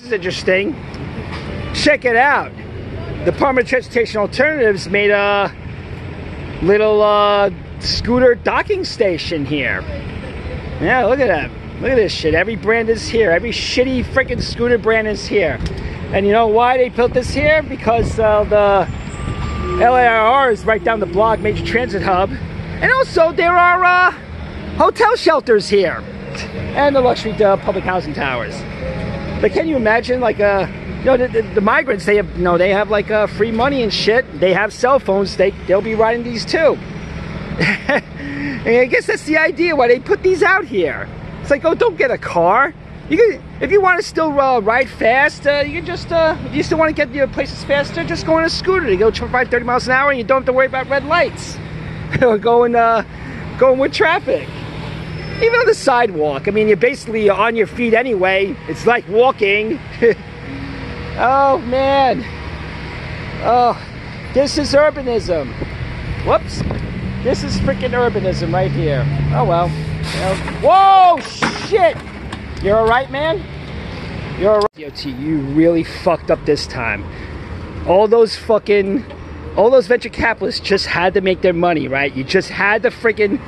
This is interesting. Check it out. The Department of Transportation Alternatives made a little uh, scooter docking station here. Yeah, look at that. Look at this shit. Every brand is here. Every shitty freaking scooter brand is here. And you know why they built this here? Because uh, the LIRR is right down the block, major transit hub. And also there are uh, hotel shelters here. And the luxury uh, public housing towers. But can you imagine like uh, you know, the, the, the, migrants, they have, you know, they have like uh, free money and shit. They have cell phones. They, they'll be riding these too. and I guess that's the idea why they put these out here. It's like, oh, don't get a car. You can, if you want to still uh, ride fast, uh, you can just, uh, if you still want to get your places faster, just go on a scooter. You go 25, 30 miles an hour and you don't have to worry about red lights. or going, uh, going with traffic. Even on the sidewalk, I mean, you're basically on your feet anyway. It's like walking. Oh man. Oh, this is urbanism. Whoops. This is freaking urbanism right here. Oh well. Whoa, shit. You're alright, man? You're alright. DOT, you really fucked up this time. All those fucking, all those venture capitalists just had to make their money, right? You just had to freaking,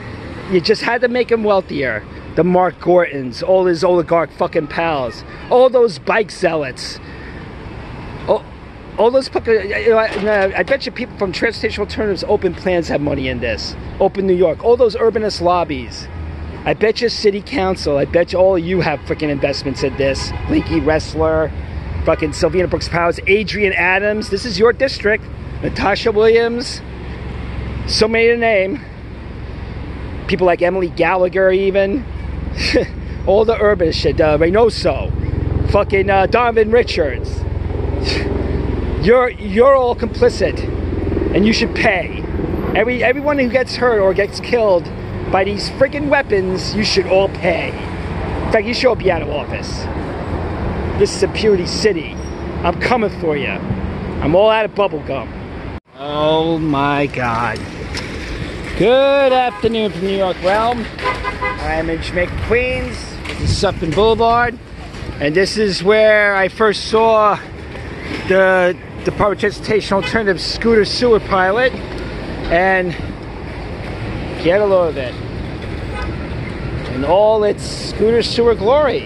you just had to make them wealthier. The Mark Gortons, all his oligarch fucking pals, all those bike zealots. All those you know, I, I, bet you people from transportation alternatives open plans have money in this. Open new york all those urbanist lobbies. I bet you city council i bet you all you have freaking investments in this. Leaky Restler fucking Selvena brooks powers Adrienne adams this is your district. Nantasha williams so many a name people like emily gallagher even all the urban shit uh, reynoso fucking uh, donovan richards you're you're all complicit, and you should pay. Every everyone who gets hurt or gets killed by these freaking weapons, you should all pay. In fact, you should all be out of office. This is a purity city. I'm coming for you. I'm all out of bubble gum. Oh my God. Good afternoon from New York Realm. I'm in Jamaica, Queens. This is Sutphin Boulevard. And this is where I first saw the Department of Transportation Alternative Scooter Sewer Pilot and get a load of it in all its scooter sewer glory.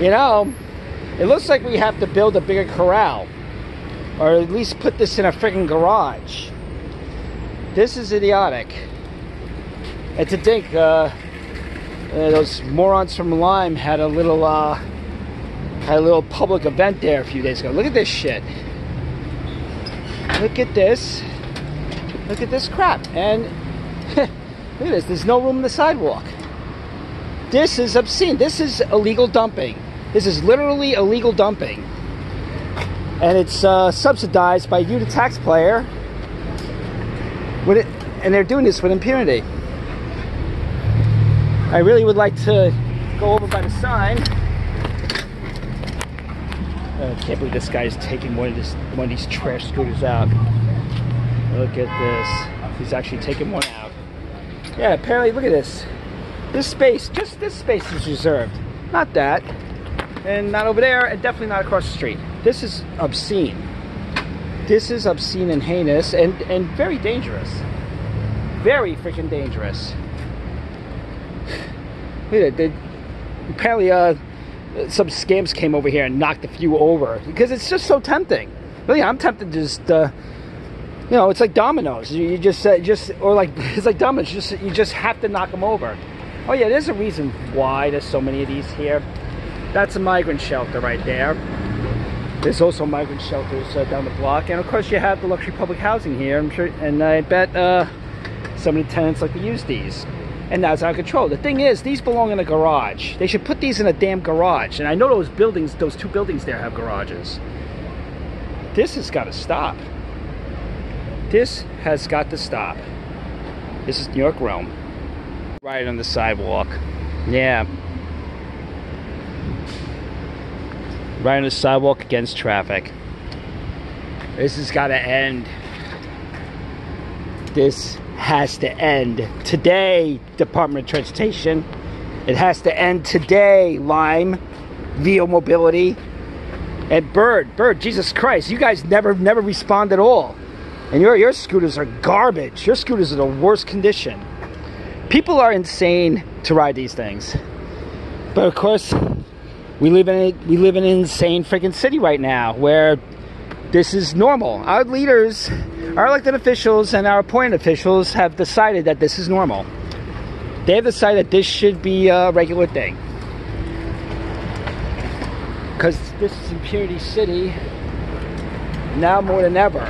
You know, it looks like we have to build a bigger corral or at least put this in a freaking garage. This is idiotic. And to think, uh, uh, those morons from Lime had a little uh, had a little public event there a few days ago. Look at this shit. Look at this. Look at this crap. And look at this. There's no room in the sidewalk. This is obscene. This is illegal dumping. This is literally illegal dumping. And it's uh, subsidized by you, the taxpayer. It, and they're doing this with impunity. I really would like to go over by the sign. Uh, I can't believe this guy is taking one of this one of these trash scooters out. Look at this. He's actually taking one out. Yeah, apparently look at this. This space, just this space is reserved. Not that. And not over there, and definitely not across the street. This is obscene. This is obscene and heinous and, and very dangerous. Very freaking dangerous. Look at it. Apparently, uh, some scams came over here and knocked a few over because it's just so tempting. Really, I'm tempted to just, uh, you know, it's like dominoes. You, you just, uh, just, or like it's like dominoes. Just you just have to knock them over. Oh yeah, there's a reason why there's so many of these here. That's a migrant shelter right there. There's also migrant shelters uh, down the block, and of course you have the luxury public housing here. I'm sure, and I bet uh, the tenants like to use these and that's out of control. The thing is, these belong in a garage. They should put these in a damn garage. And I know those buildings, those two buildings there have garages. This has got to stop. This has got to stop. This is New York Realm. Right on the sidewalk. Yeah. Right on the sidewalk against traffic. This has got to end. This has to end today, Department of Transportation. It has to end today, Lime. Veo Mobility. And Bird, Bird, Jesus Christ, you guys never never respond at all. And your your scooters are garbage. Your scooters are the worst condition. People are insane to ride these things. But of course, we live in a, we live in an insane freaking city right now where this is normal. Our leaders, our elected officials and our appointed officials have decided that this is normal. They have decided that this should be a regular thing because this is Impurity City now more than ever.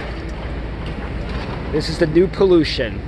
This is the new pollution.